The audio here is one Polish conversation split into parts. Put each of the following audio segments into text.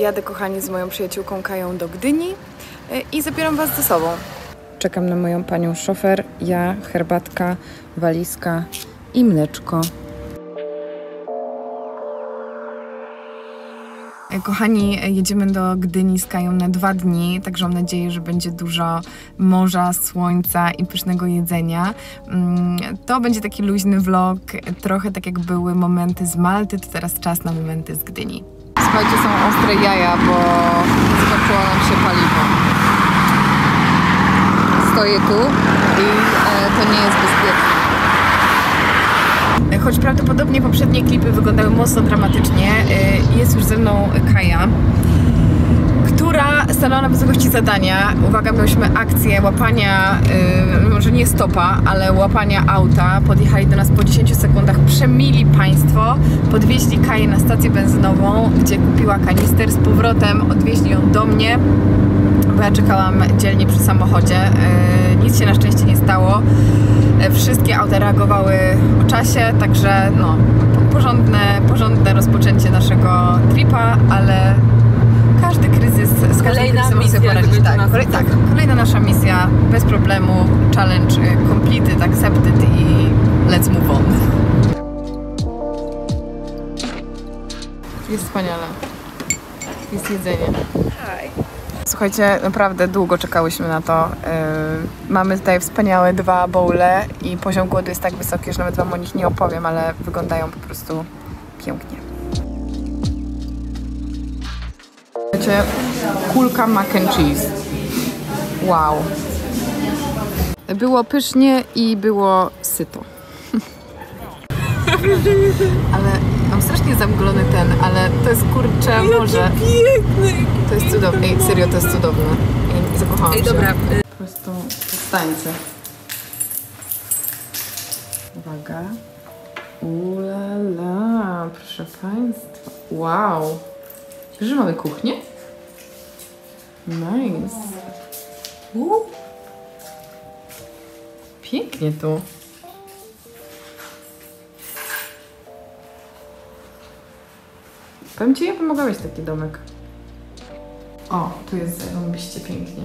jadę kochani z moją przyjaciółką Kają do Gdyni e, i zabieram Was ze sobą. Czekam na moją panią szofer, ja, herbatka, walizka i mleczko. E, Kochani, jedziemy do Gdyni z Kają na dwa dni, także mam nadzieję, że będzie dużo morza, słońca i pysznego jedzenia. Mm, To będzie taki luźny vlog, trochę tak jak były momenty z Malty, to teraz czas na momenty z Gdyni. Słuchajcie, są ostre jaja, bo skończyło nam się paliwo. Stoję tu i e, to nie jest bezpieczne. Choć prawdopodobnie poprzednie klipy wyglądały mocno dramatycznie, y, jest już ze mną Kaja, która stanęła na wysokości zadania. Uwaga, mieliśmy akcję łapania, y, może nie stopa, ale łapania auta. Podjechali do nas po 10 sekundach, przemili państwo, podwieźli Kaję na stację benzynową, gdzie kupiła kanister z powrotem, odwieźli ją do mnie, bo ja czekałam dzielnie przy samochodzie. Y, Nic się na szczęście nie stało. E, Wszystkie auta reagowały o czasie, także no, po- porządne, porządne rozpoczęcie naszego tripa, ale każdy kryzys, z każdym Kolejna kryzysem misja poradzić. Tak, kolej, tak, kolejna nasza misja, bez problemu, challenge y, completed, accepted i let's move on. Jest wspaniale. Jest jedzenie. Słuchajcie, naprawdę długo czekałyśmy na to. Yy, mamy tutaj wspaniałe dwa bowle i poziom głodu jest tak wysoki, że nawet Wam o nich nie opowiem, ale wyglądają po prostu pięknie. Kulka mac and cheese. Wow. Było pysznie i było syto. ale mam strasznie zamglony ten, ale to jest morze. Piękny! To jest cudowne. Ej, serio, to jest cudowne. Ja zakochałam Ej, się. dobra, Po prostu powstańcy. Uwaga. Ulala, proszę Państwa. Wow. Wiesz, że mamy kuchnię? Nice. Pięknie tu. Powiem Ci, ja bym mogła mieć taki domek. O, tu jest zarąbiście pięknie.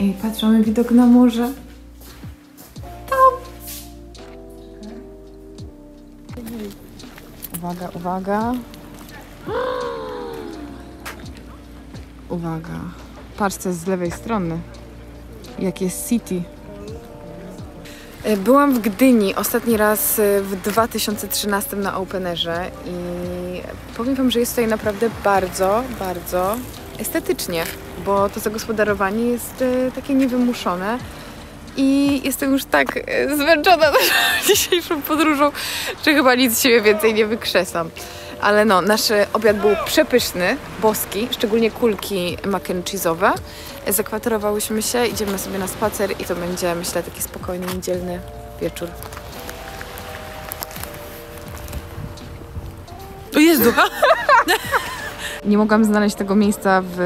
Ej, patrz, mamy widok na morze. Tam. Uwaga, uwaga. Uwaga. Patrz, co jest z lewej strony. Jak jest city. E, Byłam w Gdyni ostatni raz e, w 2013 na Openerze i powiem Wam, że jest tutaj naprawdę bardzo, bardzo estetycznie, bo to zagospodarowanie jest e, takie niewymuszone i jestem już tak zmęczona dzisiejszą podróżą, że chyba nic siebie więcej nie wykrzesam. Ale no, nasz obiad był przepyszny, boski, szczególnie kulki mac and cheese'owe. Zakwaterowałyśmy się, idziemy sobie na spacer i to będzie, myślę, taki spokojny, niedzielny wieczór. o Jezu! Nie mogłam znaleźć tego miejsca w,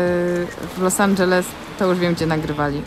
w Los Angeles, to już wiem, gdzie nagrywali.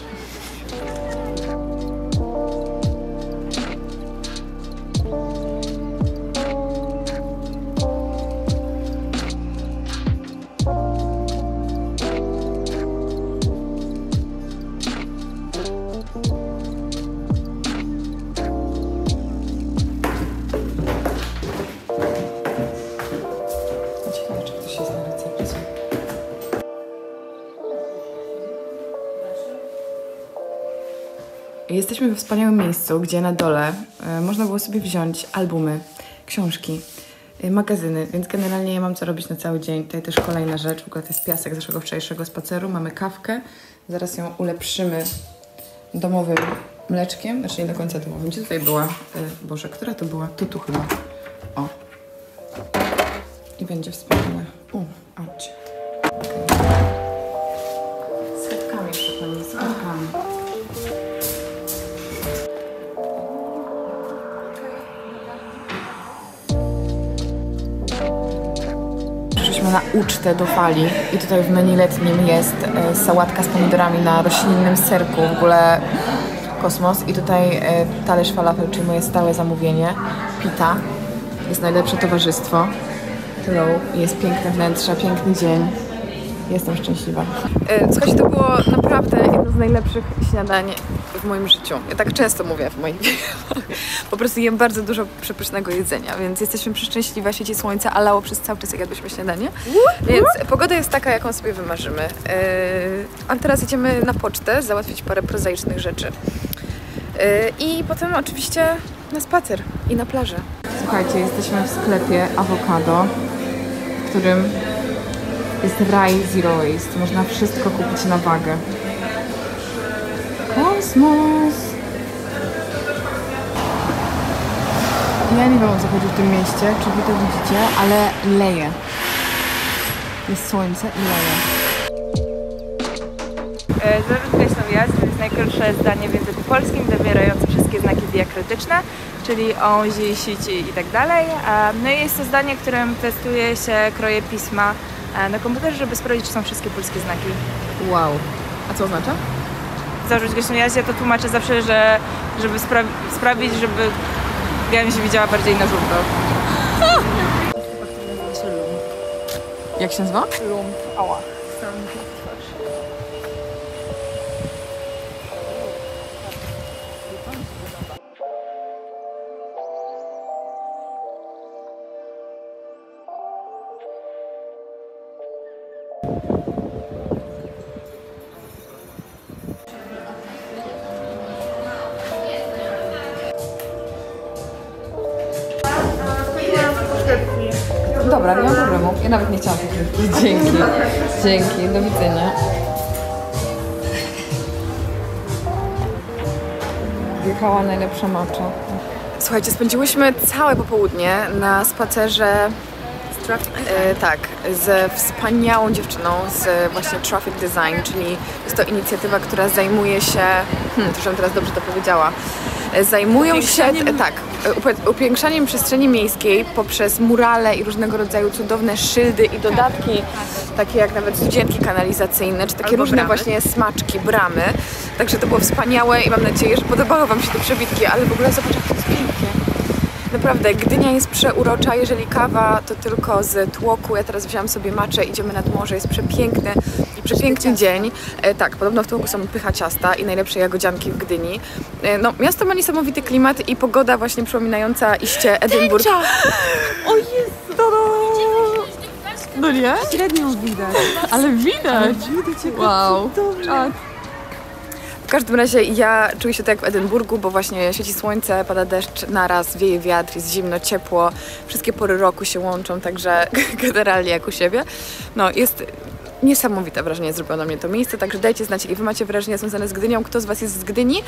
Jesteśmy we wspaniałym miejscu, gdzie na dole e, można było sobie wziąć albumy, książki, e, magazyny, więc generalnie ja mam co robić na cały dzień. Tutaj też kolejna rzecz, w ogóle to jest piasek z naszego wczorajszego spaceru. Mamy kawkę, zaraz ją ulepszymy domowym mleczkiem, znaczy nie do końca domowym. Gdzie tutaj była? E, Boże, która to była? Tu, tu chyba. O. I będzie wspaniale. U, Przyszliśmy na ucztę do fali i tutaj w menu letnim jest e, sałatka z pomidorami na roślinnym serku, w ogóle kosmos. I tutaj e, talerz falafel, czyli moje stałe zamówienie, pita jest najlepsze towarzystwo. Hello, jest piękne wnętrze, piękny dzień. Jestem szczęśliwa. E, Słuchajcie, to było naprawdę jedno z najlepszych śniadań w moim życiu. Ja tak często mówię w moich filmach. Po prostu jem bardzo dużo przepysznego jedzenia, więc jesteśmy przeszczęśliwe. Świeci słońce, a lało przez cały czas, jak jadłyśmy śniadanie. Więc pogoda jest taka, jaką sobie wymarzymy. Yy, a teraz idziemy na pocztę załatwić parę prozaicznych rzeczy. Yy, I potem oczywiście na spacer i na plażę. Słuchajcie, jesteśmy w sklepie awokado, w którym jest raj zero waste. Można wszystko kupić na wagę. Kosmos! Ja nie wiem o co chodzi w tym mieście, czy wy to widzicie, ale leje. Jest słońce i leje. E, Zarzut Wjazd to jest najkrótsze zdanie w języku polskim zawierające wszystkie znaki diakrytyczne, czyli on, zi, sici i tak dalej. E, No i jest to zdanie, którym testuje się kroje pisma na komputerze, żeby sprawdzić, czy są wszystkie polskie znaki. Wow. A co oznacza? Zarzuć Wjazd ja to tłumaczę zawsze, że żeby spra- sprawić, żeby gałęź widziała bardziej na żółto. Jak się nazywa? Lump. Ała. Dobra, nie ma problemu. Ja nawet nie chciałam Dzięki. Dzięki. Do widzenia. Wjechała najlepsza macza. Słuchajcie, spędziłyśmy całe popołudnie na spacerze E, tak, ze wspaniałą dziewczyną z właśnie Traffic Design, czyli jest to inicjatywa, która zajmuje się, hmm, to żebym teraz dobrze to powiedziała, zajmują się, tak, upiększaniem przestrzeni miejskiej poprzez murale i różnego rodzaju cudowne szyldy i dodatki, takie jak nawet studzienki kanalizacyjne, czy takie Albo różne bramy. właśnie smaczki, bramy. Także to było wspaniałe i mam nadzieję, że podobały Wam się te przebitki, ale w ogóle zobacz, jak to jest pięknie. Naprawdę, Gdynia jest przeurocza, jeżeli kawa to tylko z tłoku. Ja teraz wziąłam sobie maczę, idziemy nad morze, jest przepiękny i przepiękny dzień. E, tak, podobno w tłoku są pycha ciasta i najlepsze jagodzianki w Gdyni. E, no, miasto ma niesamowity klimat i pogoda właśnie przypominająca iście Edynburg. O Jezu! No nie? Średnią widać. Ale widać! Wow. A, w każdym razie ja czuję się tak jak w Edynburgu, bo właśnie świeci słońce, pada deszcz naraz, wieje wiatr, jest zimno, ciepło, wszystkie pory roku się łączą, także generalnie jak u siebie. No, jest niesamowite wrażenie zrobiło na mnie to miejsce, także dajcie znać, jakie wy macie wrażenia związane z Gdynią, kto z was jest z Gdyni y,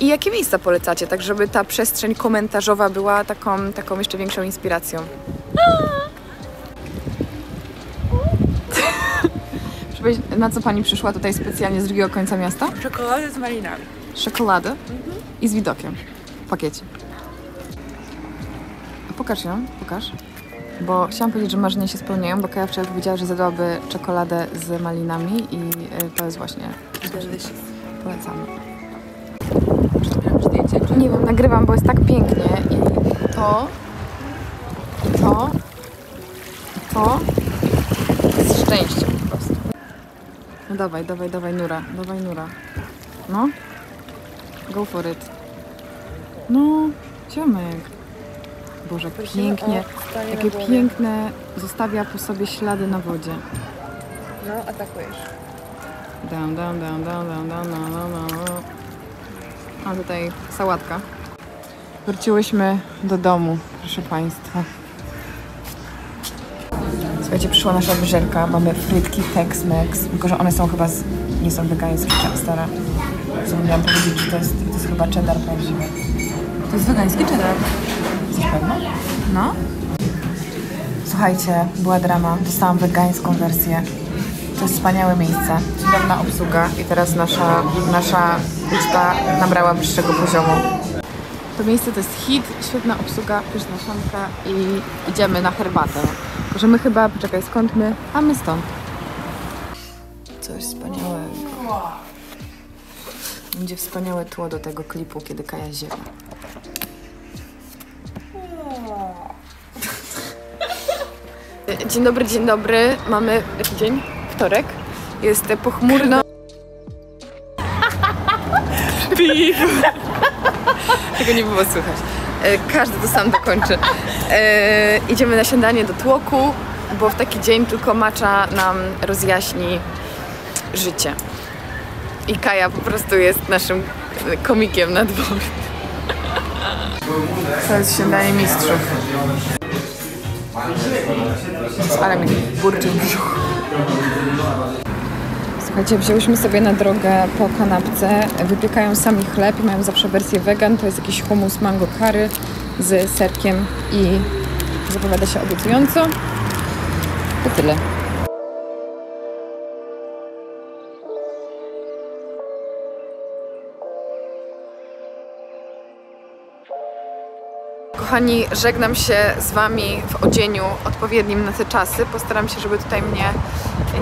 i jakie miejsca polecacie, tak żeby ta przestrzeń komentarzowa była taką, taką jeszcze większą inspiracją. Na co pani przyszła tutaj specjalnie z drugiego końca miasta? Czekolady z malinami. Czekoladę i z widokiem w pakiecie. Pokaż ją, pokaż. Bo chciałam powiedzieć, że marzenia się spełniają, bo Kaja wczoraj powiedziała, że zjadłaby czekoladę z malinami i y, to jest właśnie polecamy. Nie wiem, nagrywam, bo jest tak pięknie i to, i to, i to jest szczęście po prostu. No dawaj, dawaj, dawaj, Nura, dawaj, Nura. No, go for it. No, ziomek. Boże, pięknie, jakie piękne zostawia po sobie ślady na wodzie. No, atakujesz. Down, down, down, down, down, down, down, down, down. A tutaj sałatka. Wróciłyśmy do domu, proszę Państwa. Słuchajcie, przyszła nasza wyżerka. Mamy frytki Tex-Mex, tylko że one są chyba z... nie są wegańskie, stare. Zapomniałam powiedzieć, że to jest, to jest chyba cheddar prawdziwy. To jest wegański cheddar. No. Słuchajcie, była drama. Dostałam wegańską wersję. To jest wspaniałe miejsce. Cudowna obsługa i teraz nasza, nasza uczta nabrała wyższego poziomu. To miejsce to jest hit, świetna obsługa, pyszna szanka i idziemy na herbatę. Że my chyba, poczekaj, skąd my? A my stąd. Coś wspaniałego. Będzie wspaniałe tło do tego klipu, kiedy Kaja ziewa. Dzień dobry, dzień dobry. Mamy jaki dzień? Wtorek. Jest pochmurno. Pip. Tego nie było słychać. E, Każdy to sam dokończy. E, idziemy na śniadanie do tłoku, bo w taki dzień tylko macza nam rozjaśni życie. I Kaja po prostu jest naszym komikiem na dworze. To jest śniadanie mistrzów. Ale mi burczy w brzuchu. Słuchajcie, wzięłyśmy sobie na drogę po kanapce. Wypiekają sami chleb i mają zawsze wersję vegan. To jest jakiś hummus mango curry z serkiem i zapowiada się obiecująco. To tyle. Kochani, żegnam się z Wami w odzieniu odpowiednim na te czasy. Postaram się, żeby tutaj mnie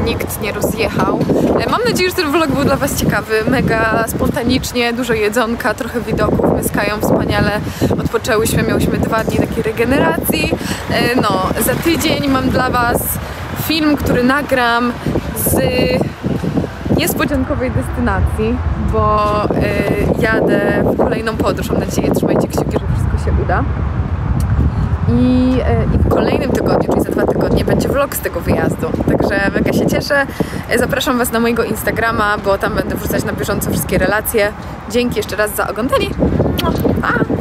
nikt nie rozjechał. E, Mam nadzieję, że ten vlog był dla Was ciekawy. Mega spontanicznie, dużo jedzonka, trochę widoków. My z Kają wspaniale odpoczęłyśmy. Miałyśmy dwa dni takiej regeneracji. E, No, za tydzień mam dla Was film, który nagram z niespodziankowej destynacji, bo y, jadę w kolejną podróż. Mam nadzieję, trzymajcie kciuki, że wszystko się uda. I, y, I w kolejnym tygodniu, czyli za dwa tygodnie, będzie vlog z tego wyjazdu. Także mega się cieszę. Y, Zapraszam Was na mojego Instagrama, bo tam będę wrzucać na bieżąco wszystkie relacje. Dzięki jeszcze raz za oglądanie. Pa!